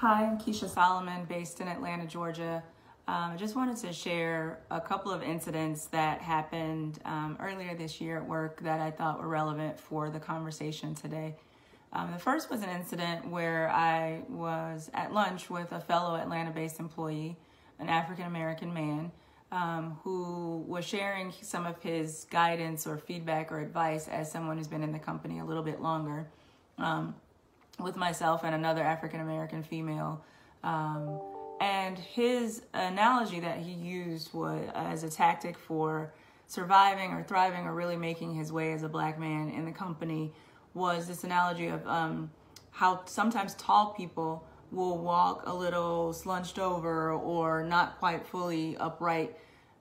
Hi, I'm Kisha Solomon, based in Atlanta, Georgia. Um, I just wanted to share a couple of incidents that happened um, earlier this year at work that I thought were relevant for the conversation today. Um, the first was an incident where I was at lunch with a fellow Atlanta based employee, an African American man, um, who was sharing some of his guidance or feedback or advice as someone who's been in the company a little bit longer. With myself and another African American female. Um, and his analogy that he used was as a tactic for surviving or thriving or really making his way as a black man in the company was this analogy of um, how sometimes tall people will walk a little slunched over or not quite fully upright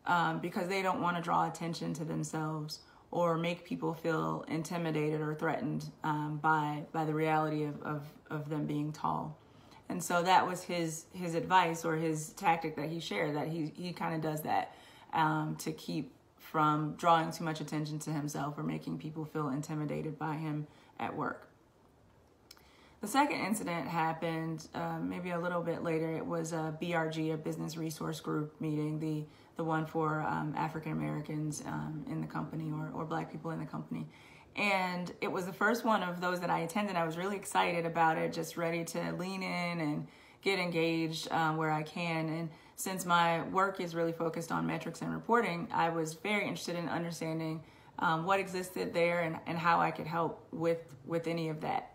um, because they don't want to draw attention to themselves or make people feel intimidated or threatened um, by by the reality of, of, of them being tall. And so that was his his advice or his tactic that he shared that he he kind of does that um, to keep from drawing too much attention to himself or making people feel intimidated by him at work. The second incident happened uh, maybe a little bit later. It was a BRG, a Business Resource Group meeting, the the one for um, African Americans um, in the company or, or Black people in the company. And it was the first one of those that I attended. I was really excited about it, just ready to lean in and get engaged um, where I can. And since my work is really focused on metrics and reporting, I was very interested in understanding um, what existed there and, and how I could help with, with any of that.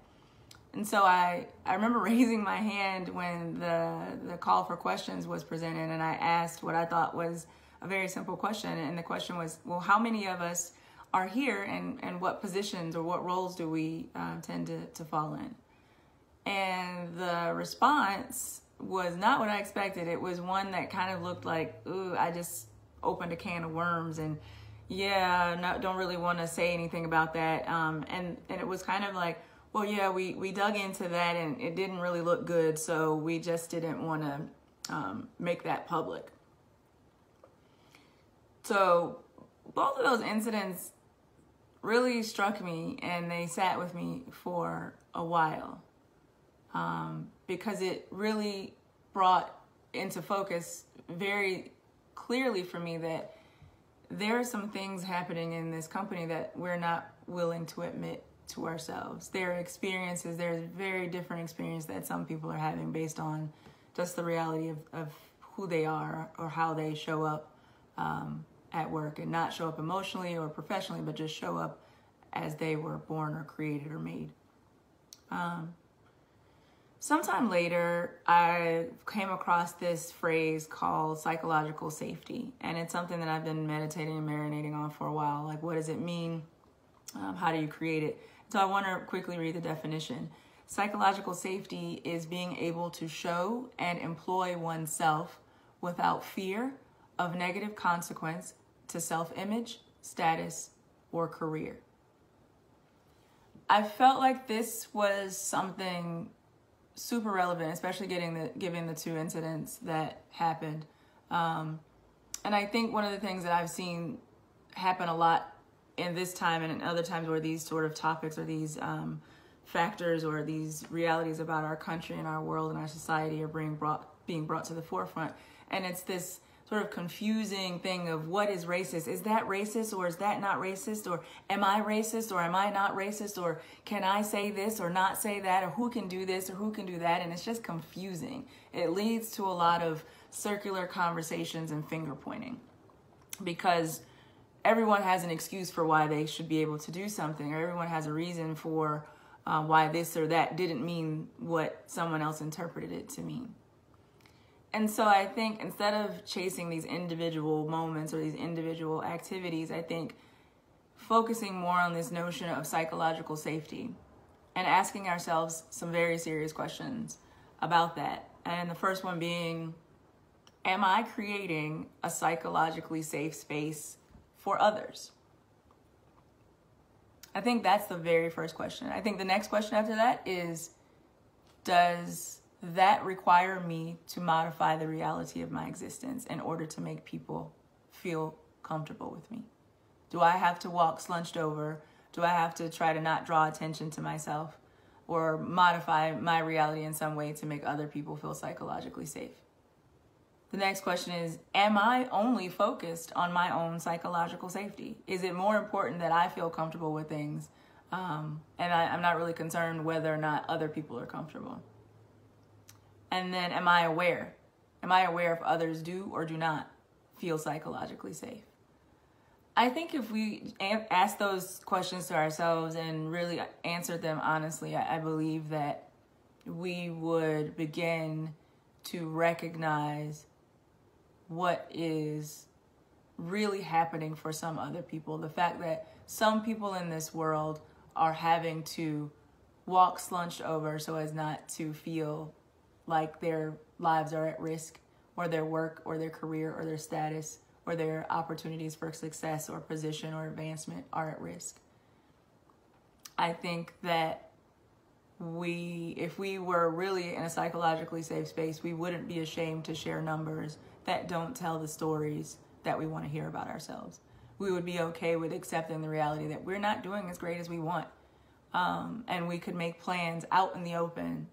And so I, I remember raising my hand when the, the call for questions was presented, and I asked what I thought was a very simple question. And the question was, well, how many of us are here, and, and what positions or what roles do we uh, tend to, to fall in? And the response was not what I expected. It was one that kind of looked like, ooh, I just opened a can of worms, and yeah, no, don't really want to say anything about that. Um, and and it was kind of like well, yeah, we, we dug into that and it didn't really look good, so we just didn't want to um, make that public. So, both of those incidents really struck me and they sat with me for a while um, because it really brought into focus very clearly for me that there are some things happening in this company that we're not willing to admit to ourselves. Their experiences, there's very different experience that some people are having based on just the reality of, of who they are or how they show up um, at work and not show up emotionally or professionally, but just show up as they were born or created or made. Um, sometime later, I came across this phrase called psychological safety, and it's something that I've been meditating and marinating on for a while. Like, what does it mean? Um, how do you create it? So I want to quickly read the definition. Psychological safety is being able to show and employ oneself without fear of negative consequence to self image, status, or career. I felt like this was something super relevant, especially getting the given the two incidents that happened. Um, and I think one of the things that I've seen happen a lot in this time and in other times where these sort of topics or these um, factors or these realities about our country and our world and our society are being brought being brought to the forefront. And it's this sort of confusing thing of what is racist? Is that racist or is that not racist? Or am i racist or am i not racist? Or can i say this or not say that? Or who can do this or who can do that? And it's just confusing. It leads to a lot of circular conversations and finger pointing. Because everyone has an excuse for why they should be able to do something, or everyone has a reason for uh, why this or that didn't mean what someone else interpreted it to mean. And so I think instead of chasing these individual moments or these individual activities, I think focusing more on this notion of psychological safety and asking ourselves some very serious questions about that. And the first one being, am I creating a psychologically safe space for others? I think that's the very first question. I think the next question after that is Does that require me to modify the reality of my existence in order to make people feel comfortable with me? Do I have to walk slunched over? Do I have to try to not draw attention to myself? or modify my reality in some way to make other people feel psychologically safe. The next question is Am I only focused on my own psychological safety? Is it more important that I feel comfortable with things? Um, and I, I'm not really concerned whether or not other people are comfortable. And then, am I aware? Am I aware if others do or do not feel psychologically safe? I think if we ask those questions to ourselves and really answer them honestly, I believe that we would begin to recognize what is really happening for some other people. The fact that some people in this world are having to walk slunched over so as not to feel like their lives are at risk or their work or their career or their status or their opportunities for success or position or advancement are at risk. I think that we, if we were really in a psychologically safe space, we wouldn't be ashamed to share numbers that don't tell the stories that we want to hear about ourselves. We would be okay with accepting the reality that we're not doing as great as we want. Um, and we could make plans out in the open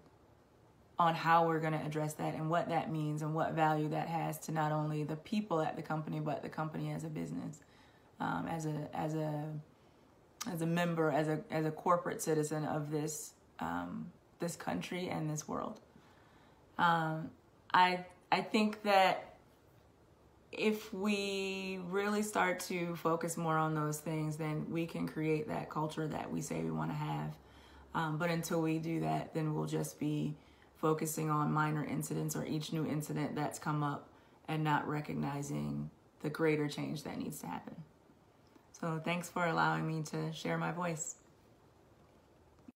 on how we're going to address that and what that means and what value that has to not only the people at the company but the company as a business, um, as a as a as a member, as a as a corporate citizen of this um, this country and this world. Um, I I think that if we really start to focus more on those things, then we can create that culture that we say we want to have. Um, but until we do that, then we'll just be focusing on minor incidents or each new incident that's come up and not recognizing the greater change that needs to happen. So, thanks for allowing me to share my voice.